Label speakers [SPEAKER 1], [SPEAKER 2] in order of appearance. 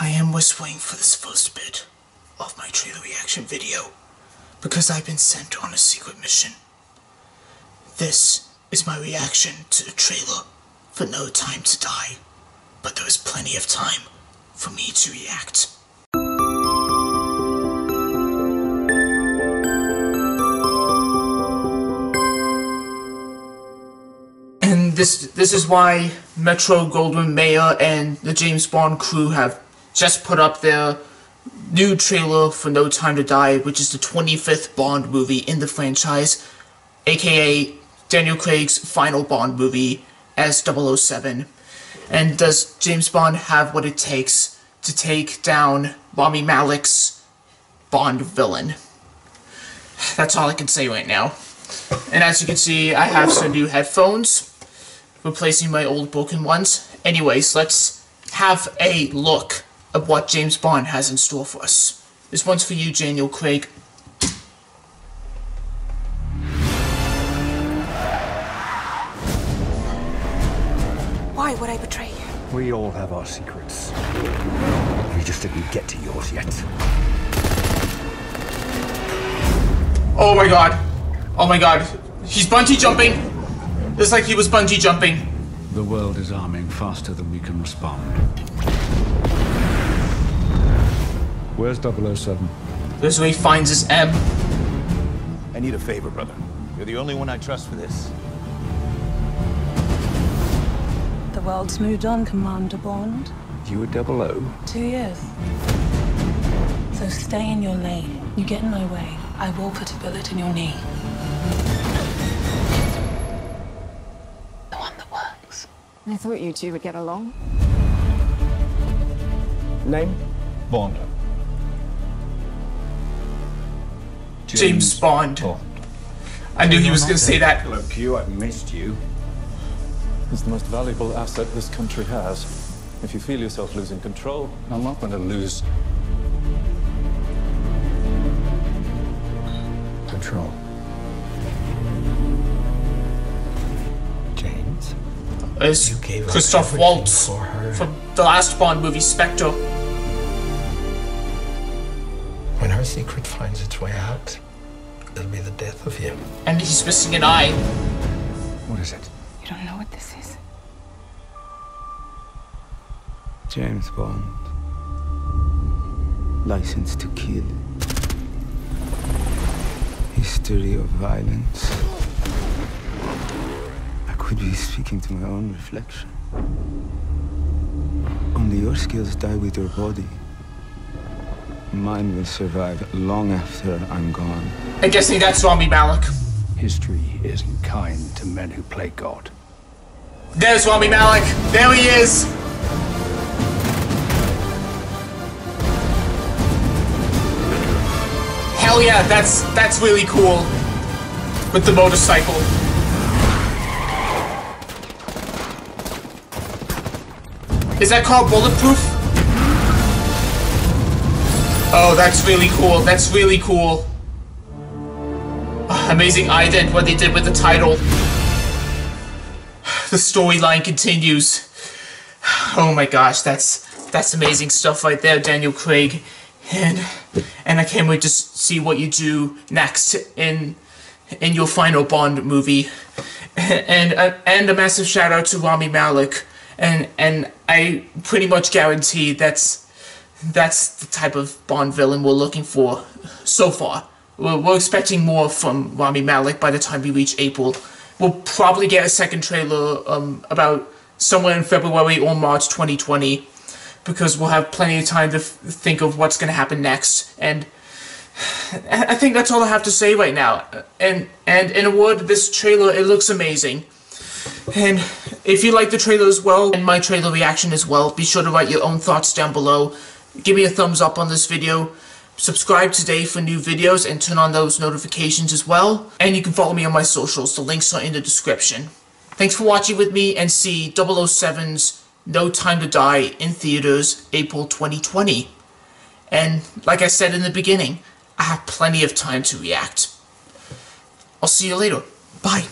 [SPEAKER 1] I am whistling for this first bit of my trailer reaction video because I've been sent on a secret mission. This is my reaction to the trailer for No Time to Die, but there is plenty of time for me to react. And this this is why Metro Goldwyn Mayer and the James Bond crew have just put up their new trailer for No Time to Die, which is the 25th Bond movie in the franchise, aka Daniel Craig's final Bond movie as 007. And does James Bond have what it takes to take down Rami Malek's Bond villain? That's all I can say right now. And as you can see, I have some new headphones replacing my old broken ones. Anyways, let's have a look at what James Bond has in store for us. This one's for you, Daniel Craig.
[SPEAKER 2] Why would I betray you?
[SPEAKER 3] We all have our secrets. We just didn't get to yours yet.
[SPEAKER 1] Oh my god. Oh my god. He's bungee jumping. It's like he was bungee jumping.
[SPEAKER 3] The world is arming faster than we can respond. Where's 007?
[SPEAKER 1] This is where he finds his M.
[SPEAKER 4] I need a favor, brother. You're the only one I trust for this.
[SPEAKER 2] The world's moved on, Commander Bond.
[SPEAKER 3] You were 00?
[SPEAKER 2] Two years. So stay in your lane. You get in my way, I will put a bullet in your knee. The one that works.
[SPEAKER 5] I thought you two would get along.
[SPEAKER 3] Name?
[SPEAKER 4] Bond.
[SPEAKER 1] James Bond. I knew he was gonna say that.
[SPEAKER 3] Hello, Q. I've missed you.
[SPEAKER 6] It's the most valuable asset this country has. If you feel yourself losing control, I'm not going to lose.
[SPEAKER 3] Control. James?
[SPEAKER 1] you
[SPEAKER 3] gave up
[SPEAKER 1] Christoph Waltz
[SPEAKER 3] for her.
[SPEAKER 1] from the last Bond movie, Spectre.
[SPEAKER 7] When her secret finds its way out, it'll be the death of him.
[SPEAKER 1] And he's missing an eye.
[SPEAKER 3] What is it?
[SPEAKER 2] You don't know what this is.
[SPEAKER 8] James Bond. License to kill. History of violence. I could be speaking to my own reflection. Only your skills die with your body. Mine will survive long after I'm gone.
[SPEAKER 1] I'm guessing that's Rami Malek.
[SPEAKER 3] History isn't kind to men who play God.
[SPEAKER 1] There's Rami Malek! There he is. Hell yeah, that's that's really cool. With the motorcycle. Is that called bulletproof? Oh, that's really cool. That's really cool. Ah, Amazing ident what they did with the title. The storyline continues. Oh my gosh, that's that's amazing stuff right there, Daniel Craig. And and I can't wait to see what you do next in in your final Bond movie. And uh, and a massive shout out to Rami Malek. And and I pretty much guarantee that's that's the type of Bond villain we're looking for so far. We're, we're expecting more from Rami Malek by the time we reach April. We'll probably get a second trailer um, about somewhere in February or March 2020 because we'll have plenty of time to think of what's going to happen next. And I I think that's all I have to say right now. And and in a word, this trailer it looks amazing. And if you like the trailer as well, and my trailer reaction as well, be sure to write your own thoughts down below. Give me a thumbs up on this video. Subscribe today for new videos and turn on those notifications as well. And you can follow me on my socials. The links are in the description. Thanks for watching with me and see 007's No Time to Die in theaters April 2020. And like I said in the beginning, I have plenty of time to react. I'll see you later. Bye.